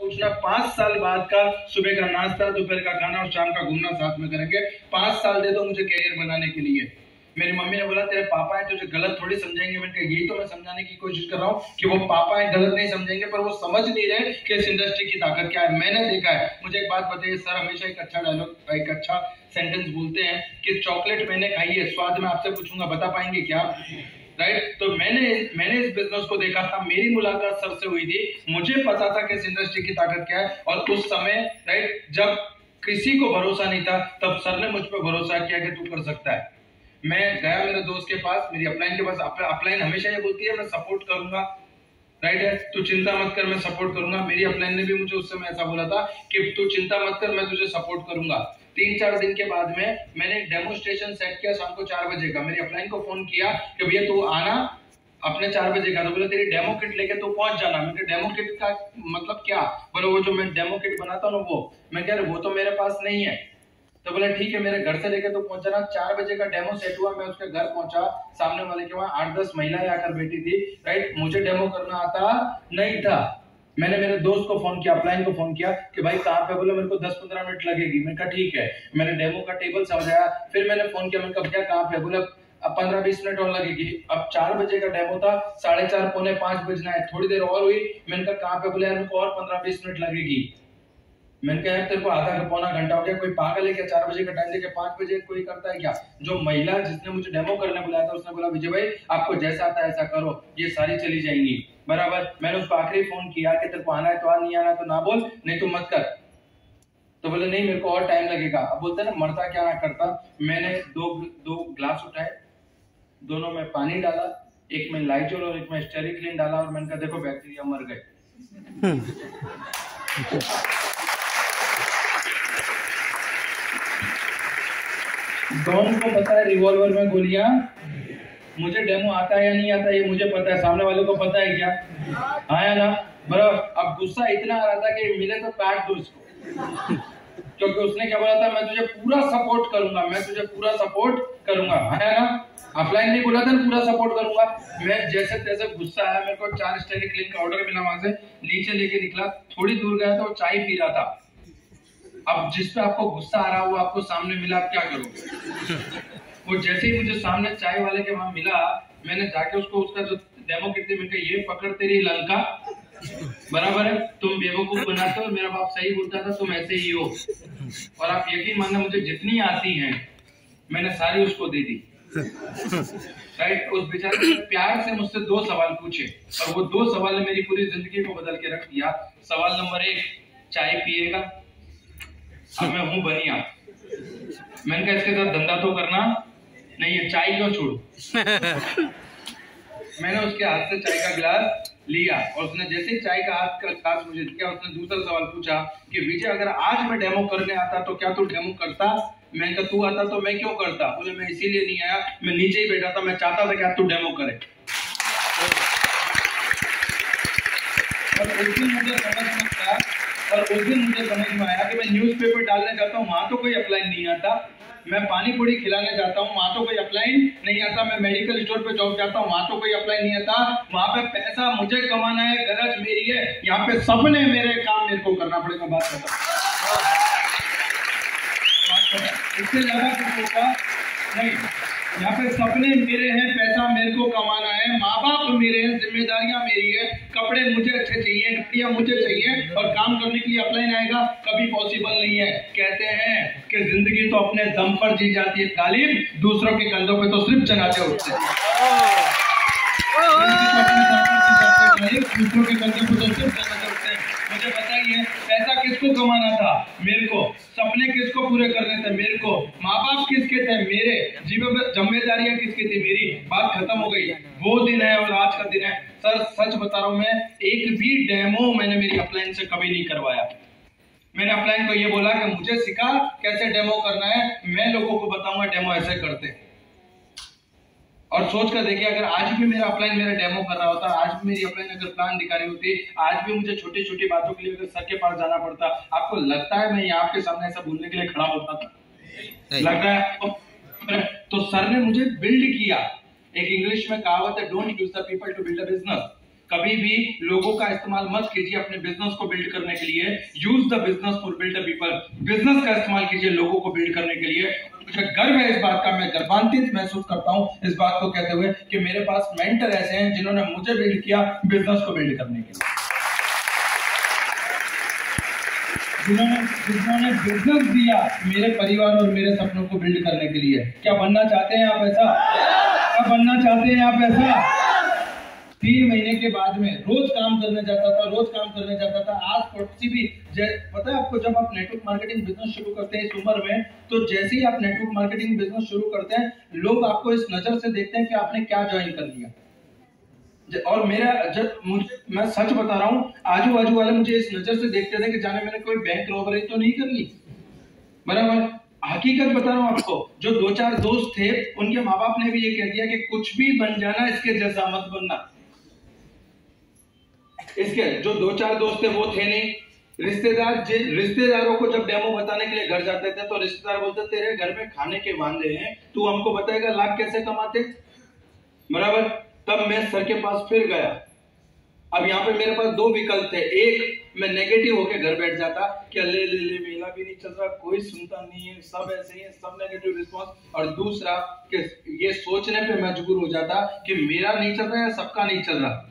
पूछना पाँच साल बाद का सुबह का नाश्ता, दोपहर का खाना और शाम का घूमना साथ में करेंगे। पाँच साल दे दो मुझे कैरियर बनाने के लिए। मेरी मम्मी ने बोला, तेरे पापा है, तुझे गलत थोड़ी समझेंगे मैंने कहा, यही तो मैं समझाने की कोशिश कर रहा हूँ कि वो पापा है, गलत नहीं समझेंगे पर वो समझ नहीं रहे कि इस इंडस्ट्री की ताकत क्या है। मैंने देखा है, मुझे एक बात बताइए, सर हमेशा एक अच्छा डायलॉग एक अच्छा सेंटेंस बोलते हैं कि चॉकलेट मैंने खाई है, स्वाद में आपसे पूछूँगा, बता पाएँगे क्या? राइट तो मैंने मैंने इस बिज़नेस को देखा था, मेरी मुलाकात सर से हुई थी। मुझे पता था कि इस इंडस्ट्री की ताकत क्या है। और उस समय राइट जब किसी को भरोसा नहीं था, तब सर ने मुझ पर भरोसा किया कि तू कर सकता है। मैं गया मेरे दोस्त के पास, मेरी अपलाइन के पास। अपलाइन हमेशा ये बोलती है, मैं सपोर्ट करूँगा। राइट है? तू चिंता मत कर, मैं सपोर्ट करूँगा। मेरी अपलाइन ने भी मुझे उस समय ऐसा बोला था कि, तू चिंता मत कर, मैं तुझे सपोर्ट करूँगा। तीन चार दिन के बाद में मैंने डेमोस्ट्रेशन सेट किया शाम को चार बजे का। मेरी अपलाइन को फ़ोन किया कि भैया तू आना अपने चार बजे का। तो बोले, तेरी डेमो किट लेके तू पहुँच जाना। मैं डेमो किट का मतलब क्या? बोले, वो जो मैं डेमो किट बनाता हूँ वो। मैं कह रहा वो तो मेरे पास नहीं है। तो बोले, ठीक है, मेरे घर से लेके तो पहुँच जाना। चार बजे का डेमो सेट हुआ, मैं उसके घर पहुँचा। सामने वाले के वहाँ आठ दस महिलाएँ आकर बैठी थी। राइट मुझे डेमो करना आता नहीं था। मैंने मेरे दोस्त को फ़ोन किया अपलाइन को फ़ोन किया कि भाई कहाँ पे बोले? मेरे को 10-15 मिनट लगेगी। मैंने कहा, ठीक है। मैंने डेमो का टेबल समझाया। फिर मैंने फ़ोन किया, मैंने कहा, भैया, कहाँ पे? बोला, अब पंद्रह बीस मिनट और लगेगी। अब चार बजे का डेमो था, साढ़े चार, पौने पाँच बजना है। थोड़ी देर और हुई, मैंने कहा, कहाँ पे? बोले, यार, मेरे को और पंद्रह बीस मिनट लगेगी। मैंने कहा यार तेरे को आधा का पौना घंटा हो गया कोई पागल है क्या? चार बजे का टाइम देके पाँच बजे कोई करता है क्या? जो महिला जिसने मुझे डेमो करने बुलाया था उसने बोला विजय भाई आपको जैसा आता है ऐसा करो ये सारी चली जाएँगी। बराबर मैंने उसको आखिरी फ़ोन किया कि तेरे को आना है तो आ नहीं आना तो ना बोल नहीं तो मत कर। तो बोले नहीं मेरे को और टाइम लगेगा। अब बोलते ना मरता क्या ना करता। मैंने दो दो ग्लास उठाए दोनों में पानी डाला एक में लाइचोल और एक में स्टेरिक्लिन डाला और मैंने कहा देखो बैक्टीरिया मर गए। डॉन को पता है रिवॉल्वर में गोलियाँ। मुझे डेमो आता है या नहीं आता, ये मुझे पता है। सामने वालों को पता है क्या? हाँ या ना? बराबर। अब गुस्सा इतना आ रहा था कि मिले तो काट दो इसको। क्योंकि उसने क्या बोला था? मैं तुझे पूरा सपोर्ट करूँगा। मैं तुझे पूरा सपोर्ट करूँगा। हाँ या ना? अपलाइन नहीं बोला था, पूरा सपोर्ट करूँगा। मैं जैसे तैसे गुस्सा आया, मेरे को चार स्टेरी क्लिन का ऑर्डर मिला वहाँ से। नीचे लेके निकला। थोड़ी दूर गया तो चाय पी रहा था। अब जिस पे आपको गुस्सा आ रहा हो आपको सामने मिला आप क्या करोगे? वो जैसे ही मुझे सामने चाय वाले के वहाँ मिला मैंने जाके उसको उसका जो डेमो कितने मिनट ये पकड़ तेरी लंका बराबर है? तुम बेवकूफ़ बनाते हो मेरा बाप सही बोलता था तुम ऐसे ही हो। और आप यकीन मानना मुझे जितनी आती हैं मैंने सारी उसको दे दी। राइट उस बेचारे ने प्यार से मुझसे दो सवाल पूछे और वो दो सवाल ने मेरी पूरी ज़िंदगी को बदल के रख दिया। सवाल नंबर एक चाय पिएगा। अब मैं हूँ बनिया मैंने कहा इसके साथ धंधा तो करना। नहीं है चाय क्यों छोड़ो? मैंने उसके हाथ से चाय का गिलास लिया और उसने जैसे ही चाय का हाथ का ग्लास मुझे दिया उसने दूसरा सवाल पूछा कि विजय अगर आज मैं डेमो करने आता तो क्या तू डेमो करता? मैं कहा तू आता तो मैं क्यों करता? बोले मैं इसीलिए नहीं आया मैं नीचे ही बैठा था मैं चाहता था कि आप तू डेमो करे। और मुझे समझ में और उस दिन मुझे समझ में आया कि मैं न्यूज़पेपर डालने जाता हूँ, वहाँ तो कोई अप्लाई नहीं आता। मैं पानी पूरी खिलाने जाता हूँ, वहाँ तो कोई अप्लाई नहीं आता। मैं मेडिकल स्टोर पे जॉब जाता हूँ, वहाँ तो कोई अप्लाई नहीं आता। वहाँ पे पैसा मुझे कमाना है, गरज मेरी है। यहाँ पे सपने मेरे काम मेरे को करना पड़ेगा, बात करता इससे ज़्यादा कुछ नहीं। यहाँ पे सपने मेरे हैं पैसा मेरे को कमाना है माँ बाप मेरे हैं जिम्मेदारियाँ मेरी है कपड़े मुझे अच्छे चाहिए कपड़ियाँ मुझे चाहिए और काम करने के लिए अप्लाई आएगा कभी पॉसिबल नहीं है। कहते हैं कि ज़िंदगी तो अपने दम पर जी जाती है तालीम दूसरों के कंधों पे तो सिर्फ़ चलाते उठते दूसरों के कंधों पे तो सिर्फ़ चलाते उठते मुझे बताइए पैसा किसको कमाना था, मेरे को। सपने किसको पूरे करने थे? मेरे को। माँ बाप किसके थे? मेरे। जीवन जिम्मेदारियाँ किसकी थी? मेरी। बात खत्म हो गई। वो दिन है और आज का दिन है। सर, सच बता रहा हूँ मैं, एक भी डेमो मैंने मेरी अपलाइन से कभी नहीं करवाया। मैंने अपलाइन को ये बोला कि मुझे सिखा कैसे डेमो करना है। मैं लोगों को बताऊँगा डेमो ऐसे करते। हैं और सोच कर देखिए अगर आज भी मेरा अपलाइन मेरा डेमो कर रहा होता आज भी मेरी अपलाइन अगर प्लान दिखा रही होती आज भी मुझे छोटी छोटी बातों के लिए अगर सर के पास जाना पड़ता आपको लगता है मैं यहाँ आपके सामने ऐसा बोलने के लिए खड़ा होता था? लगता है? तो सर ने मुझे बिल्ड किया। एक इंग्लिश में कहावत है don't use the people to build a business कभी भी लोगों का इस्तेमाल मत कीजिए अपने बिज़नेस को बिल्ड करने के लिए। Use the business for build the people business का इस्तेमाल कीजिए लोगों को बिल्ड करने के लिए। मुझे गर्व है इस बात का, मैं गर्वान्वित महसूस करता हूँ इस बात को कहते हुए कि मेरे पास मेंटर ऐसे हैं जिन्होंने मुझे बिल्ड किया बिज़नेस को बिल्ड करने के लिए। जिन्होंने जिन्होंने बिज़नेस दिया मेरे परिवार और मेरे सपनों को बिल्ड करने के लिए। क्या बनना चाहते हैं आप ऐसा? क्या बनना चाहते हैं आप ऐसा? तीन महीने के बाद में रोज काम करने जाता था, रोज काम करने जाता था। आज पड़ोसी भी पता है आपको जब आप नेटवर्क मार्केटिंग बिज़नेस शुरू करते हैं इस उम्र में तो जैसे ही आप नेटवर्क मार्केटिंग बिज़नेस शुरू करते हैं, लोग आपको इस नज़र से देखते हैं कि आपने क्या ज्वाइन कर लिया। और मेरा जब मुझे मैं सच बता रहा हूँ आजू बाजू वाले मुझे इस नज़र से देखते थे कि जाने मैंने कोई बैंक रॉबरी तो नहीं कर ली। बराबर। हकीकत बता रहा हूँ आपको, जो दो चार दोस्त थे, उनके माँ बाप ने भी ये कह दिया कि कुछ भी बन जाना, इसके जैसा मत बनना। इसके जो दो चार दोस्त थे, वो थे नहीं। रिश्तेदार जिन रिश्तेदारों को जब डेमो बताने के लिए घर जाते थे तो रिश्तेदार बोलते, तेरे घर में खाने के वादे हैं, तू हमको बताएगा लाभ कैसे कमाते? बराबर। तब मैं सर के पास फिर गया। अब यहाँ पे मेरे पास दो विकल्प थे। एक, मैं नेगेटिव होके घर बैठ जाता, कि ले ले ले मेला भी नहीं चल रहा, कोई सुनता नहीं है, सब ऐसे ही है, सब नेगेटिव रिस्पॉन्स और दूसरा, कि ये सोचने पे मजबूर हो जाता, कि मेरा नहीं चल रहा है सबका नहीं चल रहा।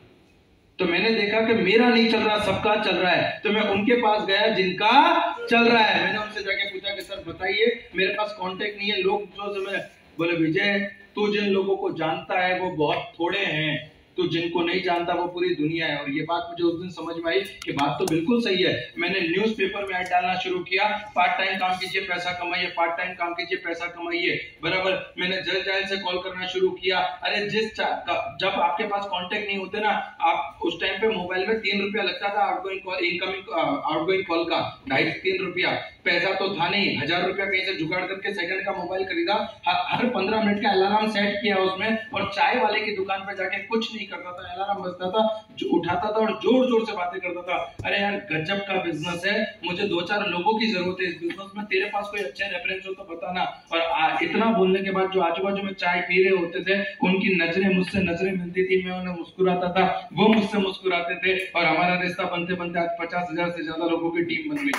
तो मैंने देखा कि मेरा नहीं चल रहा, सबका चल रहा है। तो मैं उनके पास गया जिनका चल रहा है। मैंने उनसे जाके पूछा कि, सर, बताइए, मेरे पास कांटेक्ट नहीं है। लोग जो मैं बोले, विजय, तू जिन लोगों को जानता है, वो बहुत थोड़े हैं। तो जिनको नहीं जानता वो पूरी दुनिया है। और ये बात मुझे उस दिन समझ में आई कि बात तो बिल्कुल सही है। मैंने न्यूज़पेपर में ऐड डालना शुरू किया पार्ट टाइम काम कीजिए, पैसा कमाइए पार्ट टाइम काम कीजिए, पैसा कमाइए। बराबर, मैंने जज जाहिल से कॉल करना शुरू किया। अरे, जिस जब आपके पास कॉन्टेक्ट नहीं होते ना, आप उस टाइम पे मोबाइल में तीन रुपया लगता था आउटगोइंग इनकमिंग आउटगोइंग कॉल का। ढाई तीन रुपया। पैसा तो था नहीं। हज़ार रुपया कहीं से जुगाड़ करके सेकंड का मोबाइल खरीदा। हर पंद्रह मिनट का अलार्म सेट किया उसमें और चाय वाले की दुकान पर जाके कुछ नहीं करता था अलार्म बजता था जो उठाता था और ज़ोर ज़ोर से बातें करता था। अरे यार गजब का बिज़नेस है। मुझे दो चार लोगों की ज़रूरत है इस बिज़नेस में। तेरे पास कोई अच्छे रेफरेंस हो तो बताना। और आ, इतना बोलने के बाद जो आजू बाजू में चाय पी रहे होते थे उनकी नज़रें मुझसे नज़रें मिलती थी मैं उन्हें मुस्कुराता था वो मुझसे मुस्कुराते थे और हमारा रिश्ता बनते बनते आज पचास हज़ार से ज़्यादा लोगों की टीम बन गई।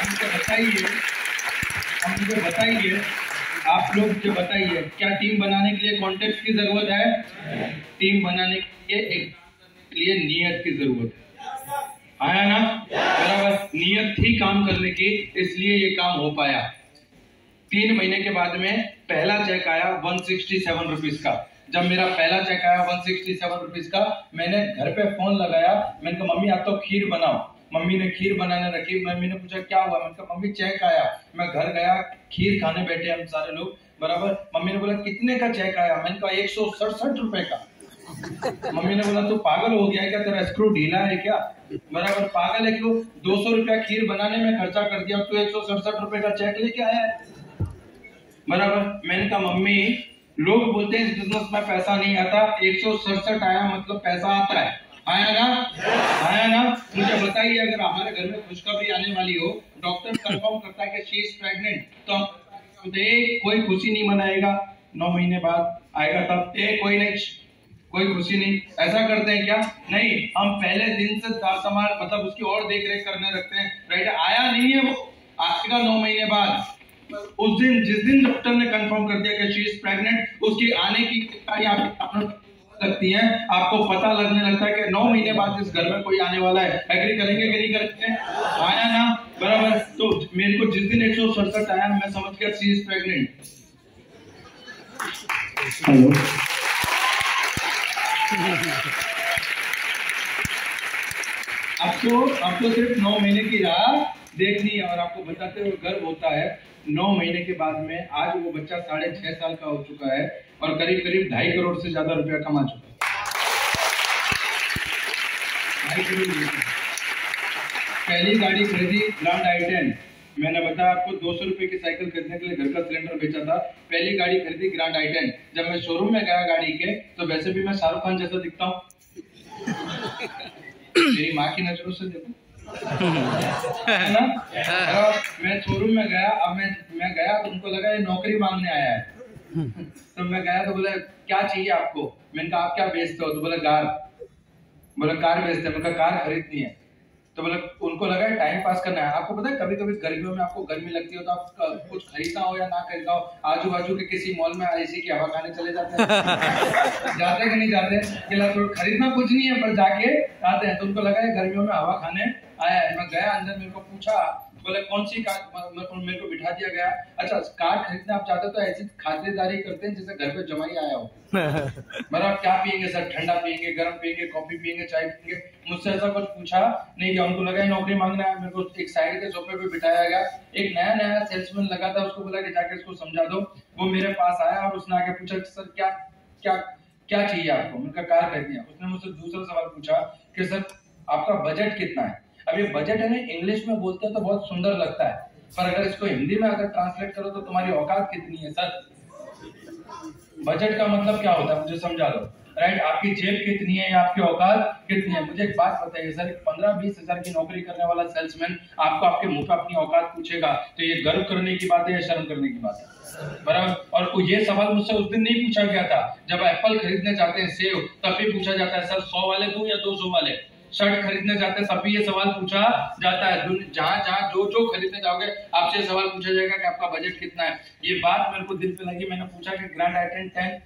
मुझे बताइए मुझे बताइए आप लोग मुझे बताइए, क्या टीम बनाने के लिए कॉन्टेक्ट की ज़रूरत है? टीम बनाने के लिए एक लिए नियत की ज़रूरत है। आया ना? बराबर। नियत थी काम करने की, इसलिए ये काम हो पाया। तीन महीने के बाद में पहला चेक आया वन सिक्सटी सेवन रुपीज़ का। जब मेरा पहला चेक आया वन सिक्सटी सेवन रुपीज़ का, मैंने घर पे फ़ोन लगाया, मैंने कहा, मम्मी, आप तो खीर बनाओ। मम्मी ने खीर बनाने रखी। मम्मी ने पूछा, क्या हुआ? मैंने कहा, मम्मी, चेक आया। मैं घर गया, खीर खाने बैठे हम सारे लोग, बराबर? मम्मी ने बोला, कितने का चेक आया? मैंने कहा, एक सौ सड़सठ रुपए का। मम्मी ने बोला, तू पागल हो गया क्या? तेरा स्क्रू ढीला है क्या? बराबर, पागल है क्यों दो सौ रुपया खीर बनाने में खर्चा कर दिया तू एक सौ सड़सठ रुपए का चेक लेके आया है? बराबर, मैंने कहा, मम्मी, लोग बोलते हैं इस बिज़नेस में पैसा नहीं आता, एक सौ सड़सठ आया मतलब पैसा आता है। आया ना? आया ना? मुझे बताइए, अगर हमारे घर में खुशखबरी आने वाली हो डॉक्टर कंफर्म करता है कि शी इज़ प्रेग्नेंट तो हम कोई खुशी नहीं मनाएगा। नौ महीने बाद आएगा तब, ए, कोई नहीं कोई खुशी नहीं। ऐसा करते हैं क्या? नहीं, हम पहले दिन से सामान मतलब उसकी और देख रेख करने रखते हैं। राइट आया नहीं है वो। आएगा नौ महीने बाद, उस दिन, जिस दिन डॉक्टर ने कंफर्म कर दिया कि शी इज़ प्रेग्नेंट उसकी आने की लगती हैं। आपको पता लगने लगता है कि नौ महीने बाद इस घर में कोई आने वाला है। एग्री करेंगे कि नहीं करेंगे? आया ना? बराबर। तो मेरे को जिस दिन एक सौ सड़सठ आया मैं समझ गया सी इज़ प्रेगनेंट हेलो अब तो अब तो सिर्फ़ नौ महीने की राह देखनी और आपको बताते हुए गर्व होता है, नौ महीने के बाद में आज वो बच्चा साढ़े छह साल का हो चुका है और करीब करीब ढाई करोड़ से ज़्यादा रुपया कमा चुका है। पहली गाड़ी खरीदी ग्रांड आई टेन मैंने बताया आपको दो सौ रुपए की साइकिल खरीदने के लिए घर का सिलेंडर बेचा था। पहली गाड़ी खरीदी ग्रांड आई टेन जब मैं शोरूम में गया गाड़ी के तो वैसे भी मैं शाहरुख खान जैसा दिखता हूँ। मेरी माँ की नज़रों से देखो। मैं शोरूम में गया अब मैं मैं गया तो उनको लगा ये नौकरी मांगने आया है। तो मैं गया तो बोले क्या चाहिए आपको? मैंने कहा आप क्या बेचते हो? तो बोला कार। बोला कार बेचते हैं। मैंने कहा कार खरीदनी है। तो मतलब उनको लगा है टाइम पास करना है। आपको पता है कभी कभी गर्मियों में आपको गर्मी लगती हो तो आप कुछ खरीदना हो या ना खरीदना हो आजू बाजू के किसी मॉल में एसी की हवा खाने चले जाते हैं। जाते कि नहीं जाते कि तो खरीदना कुछ नहीं है पर जाके आते हैं। तो उनको लगा है गर्मियों में हवा खाने आया है। मैं गया अंदर मेरे को पूछा बोले कौन सी कार मेरे को बिठा दिया गया। अच्छा कार खरीदने आप चाहते तो ऐसी खातिरदारी करते हैं जैसे घर पे जमाई आया हो। मतलब क्या पियेंगे सर? ठंडा पियेंगे गर्म पियेंगे कॉफ़ी पियेंगे चाय पियेंगे? मुझसे ऐसा कुछ पूछा नहीं गया। उनको लगा नौकरी मांगना है। मेरे को एक साइड के सोफे पे बिठाया गया। एक नया नया सेल्समैन लगा था उसको बोला कि जाके इसको समझा दो। वो मेरे पास आया और उसने आके पूछा सर क्या क्या क्या चाहिए आपको? मैंने कहा कार खरीदनी है। उसने मुझसे दूसरा सवाल पूछा कि सर आपका बजट कितना है? अब ये बजट है ना इंग्लिश में बोलते हैं तो बहुत सुंदर लगता है। पर अगर इसको हिंदी में अगर ट्रांसलेट करो तो तुम्हारी औकात कितनी है, सर? बजट का मतलब क्या होता है? मुझे समझा दो। राइट आपकी जेब कितनी है या आपकी औकात कितनी है? मुझे एक बात बताइए, सर, पंद्रह बीस हज़ार की नौकरी करने वाला सेल्समैन आपको आपके मुँह पे अपनी औकात पूछेगा तो ये गर्व करने की बात है या शर्म करने की बात है? बराबर? और ये सवाल मुझसे उस दिन नहीं पूछा गया था। जब एप्पल खरीदने जाते हैं सेव, तब भी पूछा जाता है, सर, सौ वाले दूँ या दो सौ वाले? शर्ट खरीदने जाते हैं सभी ये सवाल पूछा जाता है। जहाँ जहाँ जो जो खरीदने जाओगे, आपसे सवाल पूछा जाएगा कि आपका बजट कितना है। ये बात मेरे को दिल पे लगी, मैंने पूछा कि ग्रैंड आइटन टेन